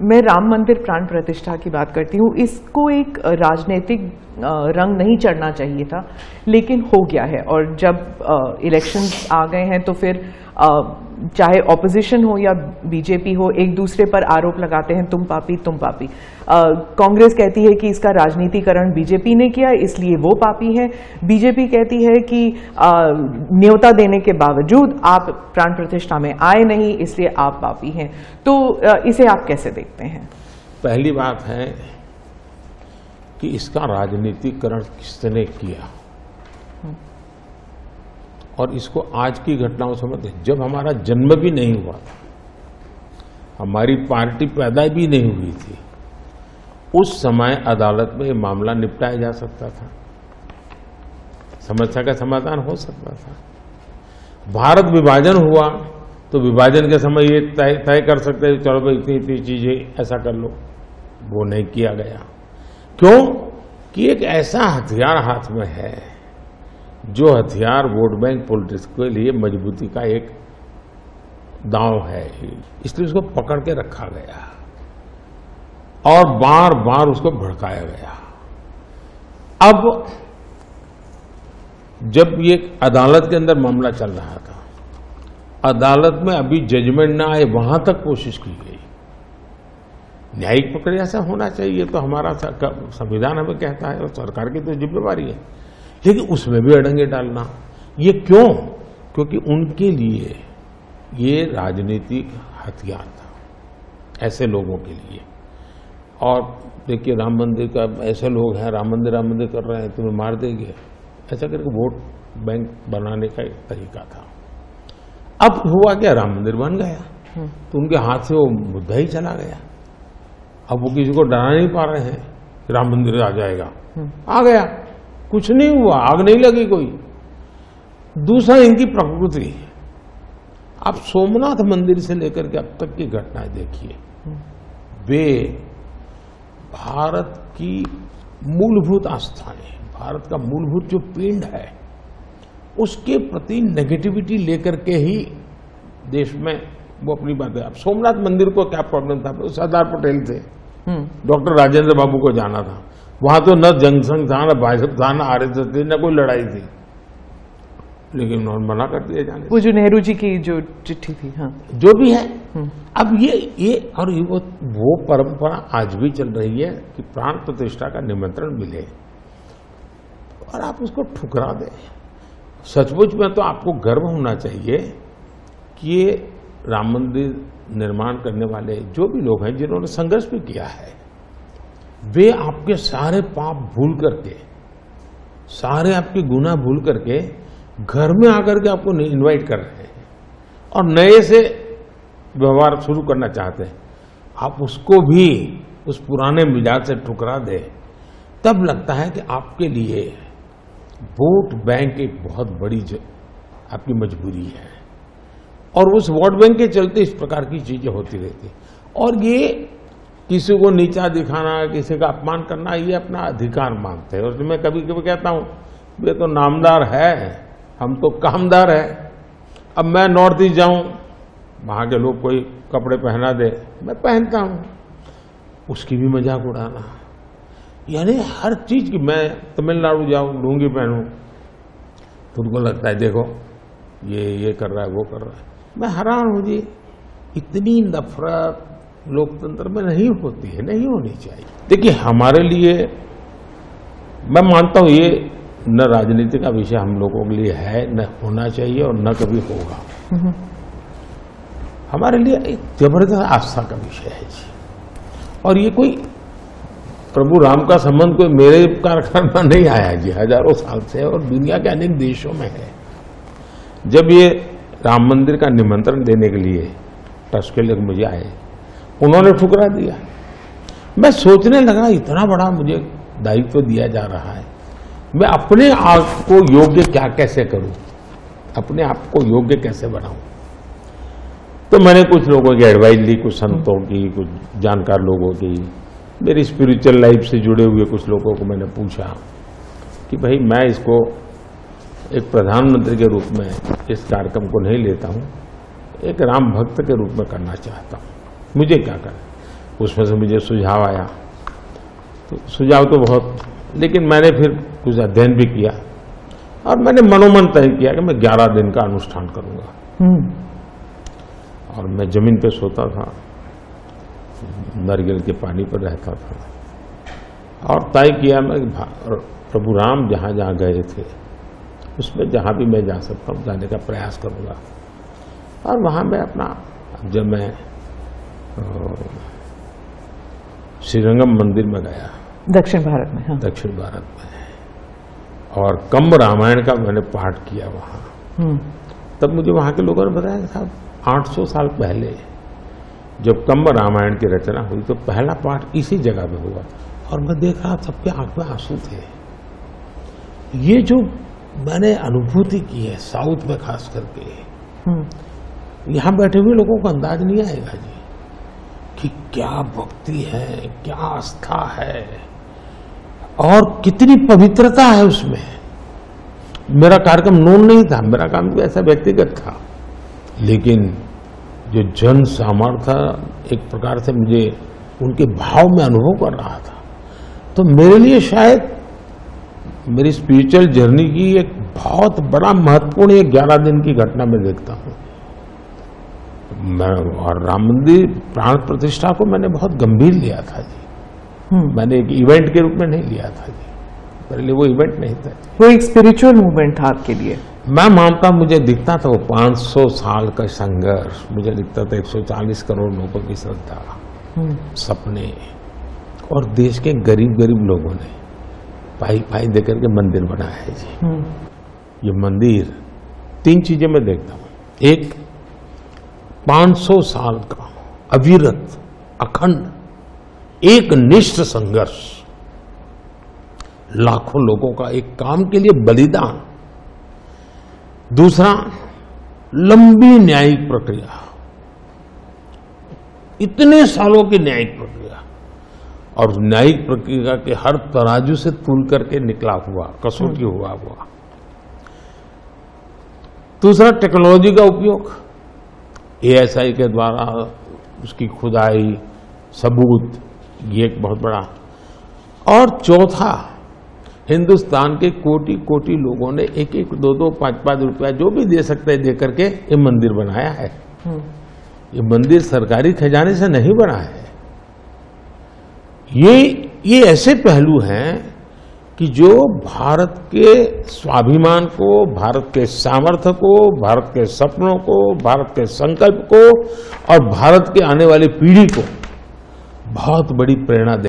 मैं राम मंदिर प्राण प्रतिष्ठा की बात करती हूँ, इसको एक राजनीतिक रंग नहीं चढ़ना चाहिए था, लेकिन हो गया है। और जब इलेक्शंस आ गए हैं तो फिर चाहे ऑपोजिशन हो या बीजेपी हो एक दूसरे पर आरोप लगाते हैं तुम पापी तुम पापी. कांग्रेस कहती है कि इसका राजनीतिकरण बीजेपी ने किया इसलिए वो पापी है। बीजेपी कहती है कि न्योता देने के बावजूद आप प्राण प्रतिष्ठा में आए नहीं इसलिए आप पापी हैं। तो अ, इसे आप कैसे देखते हैं? पहली बात है कि इसका राजनीतिकरण किसने किया? और इसको आज की घटनाओं से मत जब हमारा जन्म भी नहीं हुआ था हमारी पार्टी पैदा भी नहीं हुई थी, उस समय अदालत में ये मामला निपटाया जा सकता था। समस्या का समाधान हो सकता था। भारत विभाजन हुआ तो विभाजन के समय ये तय तय कर सकते थे चलो भाई, इतनी इतनी चीज़ें, ऐसा कर लो। वो नहीं किया गया। क्यों? कि एक ऐसा हथियार हाथ में है जो हथियार वोट बैंक पॉलिटिक्स के लिए मजबूती का एक दांव है इसलिए उसको पकड़ के रखा गया। और बार बार उसको भड़काया गया। अब जब ये अदालत के अंदर मामला चल रहा था, अदालत में अभी जजमेंट ना आए, वहाँ तक कोशिश की गई। न्यायिक प्रक्रिया से होना चाहिए तो हमारा संविधान हमें कहता है, और सरकार की तो जिम्मेवारी है। लेकिन उसमें भी अड़ंगे डालना। ये क्यों? क्योंकि उनके लिए ये राजनीतिक हथियार था ऐसे लोगों के लिए। और देखिए राम मंदिर का ऐसे लोग हैं राम मंदिर राम मंदिर कर रहे हैं तुम्हें मार देंगे। ऐसा करके वोट बैंक बनाने का एक तरीका था। अब हुआ क्या? राम मंदिर बन गया। तो उनके हाथ से वो मुद्दा ही चला गया। अब वो किसी को डरा नहीं पा रहे हैं राम मंदिर आ जाएगा। आ गया। कुछ नहीं हुआ आग नहीं लगी कोई। दूसरा इनकी प्रकृति आप सोमनाथ मंदिर से लेकर के अब तक की घटनाएँ देखिए। वे भारत की मूलभूत आस्थाएँ भारत का मूलभूत जो पिंड है उसके प्रति नेगेटिविटी लेकर के ही देश में वो अपनी बातें। अब सोमनाथ मंदिर को क्या प्रॉब्लम था? सरदार पटेल थे। डॉक्टर राजेंद्र बाबू को जाना था। वहाँ तो न जनसंघ था न भाजपा था न आरएसएस थी न कोई लड़ाई थी। लेकिन उन्होंने मना कर दिया जाने वो जो नेहरू जी की जो चिट्ठी थी हाँ। जो भी है। अब ये ये और ये वो वो परंपरा आज भी चल रही है कि प्राण प्रतिष्ठा का निमंत्रण मिले। और आप उसको ठुकरा दें। सचमुच में तो आपको गर्व होना चाहिए कि ये राम मंदिर निर्माण करने वाले जो भी लोग हैं जिन्होंने संघर्ष भी किया है वे आपके सारे पाप भूल करके, सारे आपके गुना भूल करके घर में आकर के आपको इनवाइट कर रहे हैं और नए से व्यवहार शुरू करना चाहते हैं। आप उसको भी उस पुराने मिजाज से ठुकरा दे। तब लगता है कि आपके लिए वोट बैंक एक बहुत बड़ी आपकी मजबूरी है। और उस वोट बैंक के चलते इस प्रकार की चीज़ें होती रहती और ये किसी को नीचा दिखाना, किसी का अपमान करना, ये अपना अधिकार मानते हैं। और मैं कभी कभी कहता हूँ वे तो नामदार है, हम तो कामदार है। अब मैं नॉर्थ ईस्ट जाऊँ, वहाँ के लोग कोई कपड़े पहना दे, मैं पहनता हूँ। उसकी भी मज़ाक उड़ाना। यानी हर चीज़ की, मैं तमिलनाडु जाऊँ, लुंगी पहनूं तो उनको लगता है, देखो, ये ये कर रहा है, वो कर रहा है। मैं हैरान हूँ जी, इतनी नफरत लोकतंत्र में नहीं होती है नहीं होनी चाहिए। देखिए हमारे लिए मैं मानता हूँ ये न राजनीति का विषय हम लोगों के लिए है न होना चाहिए और न कभी होगा। हमारे लिए एक ज़बरदस्त आस्था का विषय है जी। और ये कोई प्रभु राम का संबंध कोई मेरे कारखाना में नहीं आया जी हज़ारों साल से और दुनिया के अनेक देशों में है। जब ये राम मंदिर का निमंत्रण देने के लिए ट्रस्ट के लोग मुझे आए उन्होंने ठुकरा दिया। मैं सोचने लगा, इतना बड़ा मुझे दायित्व तो दिया जा रहा है। मैं अपने आप को योग्य क्या कैसे करूँ? अपने आप को योग्य कैसे बनाऊँ? तो मैंने कुछ लोगों की एडवाइस ली, कुछ संतों की, कुछ जानकार लोगों की। मेरी स्पिरिचुअल लाइफ से जुड़े हुए कुछ लोगों को मैंने पूछा कि भाई, मैं इसको एक प्रधानमंत्री के रूप में, इस कार्यक्रम को नहीं लेता हूँ, एक राम भक्त के रूप में करना चाहता हूँ। मुझे क्या करना उसमें से मुझे सुझाव आया। तो सुझाव तो बहुत लेकिन मैंने फिर कुछ अध्ययन भी किया और मैंने मनोमन तय किया कि मैं 11 दिन का अनुष्ठान करूँगा। हम्म। और मैं ज़मीन पे सोता था नरगिल के पानी पर रहता था। और तय किया मैं प्रभु राम जहाँ जहाँ गए थे उसमें जहाँ भी मैं जा सकता हूँ जाने का प्रयास करूँगा। और वहाँ मैं अपना जब मैं श्रीरंगम मंदिर में गया। दक्षिण भारत में हाँ। दक्षिण भारत में। और कम्ब रामायण का मैंने पाठ किया वहाँ। हम्म। तब मुझे वहाँ के लोगों ने बताया साहब 800 साल पहले जब कम्ब रामायण की रचना हुई तो पहला पाठ इसी जगह में हुआ और मैं देख रहा सबके आँख में आँसू थे। ये जो मैंने अनुभूति की है साउथ में खास करके हम्म। यहाँ बैठे हुए लोगों को अंदाज नहीं आएगा जी। कि क्या भक्ति है, क्या आस्था है, और कितनी पवित्रता है उसमें। मेरा कार्यक्रम नोन नहीं था, मेरा काम भी ऐसा व्यक्तिगत था। लेकिन जो जन सामर्थ्य एक प्रकार से मुझे उनके भाव में अनुभव कर रहा था। तो मेरे लिए शायद मेरी स्पिरिचुअल जर्नी की एक बहुत बड़ा महत्वपूर्ण एक ग्यारह दिन की घटना में देखता हूँ। मैं और राम मंदिर प्राण प्रतिष्ठा को मैंने बहुत गंभीर लिया था जी। हम्म। मैंने एक इवेंट के रूप में नहीं लिया था जी। मेरे लिए वो इवेंट नहीं था वो एक स्पिरिचुअल मूवमेंट था आपके लिए। मैं मानता मुझे दिखता था वो 500 साल का संघर्ष। मुझे दिखता था 140 करोड़ लोगों की श्रद्धा हम्म। सपने और देश के गरीब गरीब लोगों ने पाई पाई देकर के मंदिर बनाया है जी। हम्म। ये मंदिर तीन चीज़ें मैं देखता हूँ। एक 500 साल का अविरत, अखंड, एक निष्ठ संघर्ष, लाखों लोगों का एक काम के लिए बलिदान। दूसरा, लंबी न्यायिक प्रक्रिया। इतने सालों की न्यायिक प्रक्रिया। और न्यायिक प्रक्रिया के हर तराजू से तुल करके निकला हुआ, कसौटी हुआ हुआ। दूसरा, टेक्नोलॉजी का उपयोग। एएसआई के द्वारा उसकी खुदाई सबूत ये एक बहुत बड़ा। और चौथा हिंदुस्तान के कोटि कोटि लोगों ने एक एक दो दो पाँच पाँच रुपया जो भी दे सकते हैं दे करके ये मंदिर बनाया है। हम्म। ये मंदिर सरकारी खजाने से नहीं बना है। ये ये ऐसे पहलू हैं कि जो भारत के स्वाभिमान को, भारत के सामर्थ्य को, भारत के सपनों को, भारत के संकल्प को और भारत के आने वाली पीढ़ी को बहुत बड़ी प्रेरणा दे